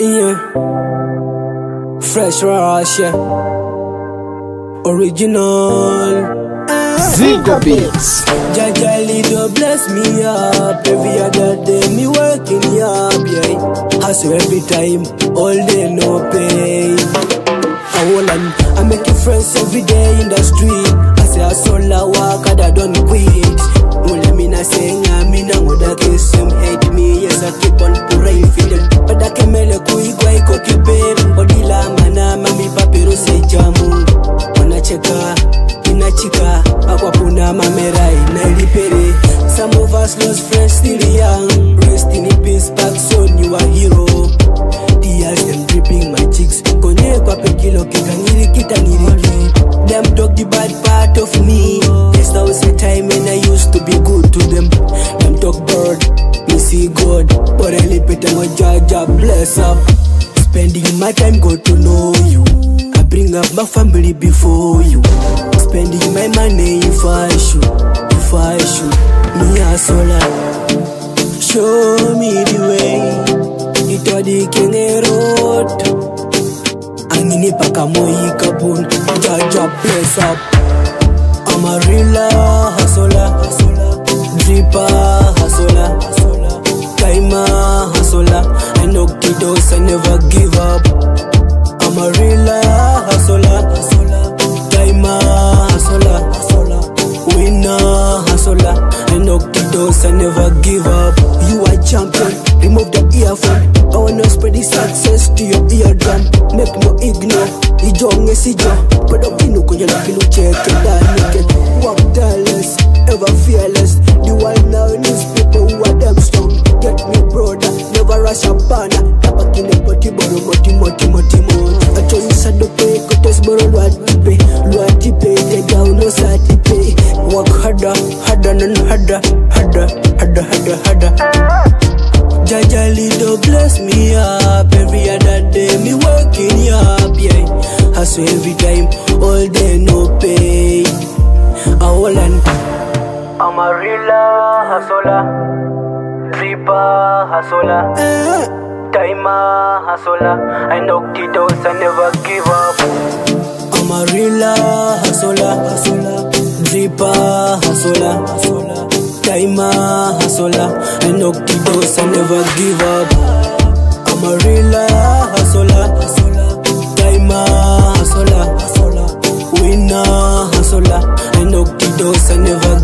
Yeah. Fresh Rush, yeah. Original. Zigo Beats. Jaja Lido bless me up Every other day me working up, yeah Hustle every time, all day no pay I hold on, I make friends every day in the street I say I soul inachika Akwapuna na ilipere Some of us lost friends still young. Rest in peace, back soon you are hero. Tears them dripping my cheeks. Konye kwa pekilo kikangiri kitaniriki Them dog the bad part of me. Yes, that was a time when I used to be good to them. Them talk bird, me see God. But I lip it and jaja bless up. Spending my time got to know you. I bring up my family before you Spending my money if I should If I should Me a sola Show me the way. Itwadi kenge road. Angini paka moi kapun Jaja bless up. I'm a real hustler Dripper hustler Timer hustler. I knock the doors I never give up doors I never give up. You are champion. Remove the earphone. I wanna spread the success to your eardrum. Make no ignore. Ijonge sijo Pero minu kwenye lakilu cheke Dani Walk tireless Ever fearless. The world now needs people who are damn strong. Get me brother. Never rush a banner Tabakine poti boro moti moti moti mo Acho yisado pe Kotes boro luatipe Harder Harder harder harder Jaja Lido bless me up Every other day. Me working up, yeah. Hustle every time, all day no pay. On. I'm a real hustler. Dripper hustler. Eh. Timer hustler. I knock the doors, I never give up. I'm a real hustler. Dripper I'm a hustler I knock the doors, I never give up. I'm a real hustler I'm a hustler Winner hustler I knock the doors, I never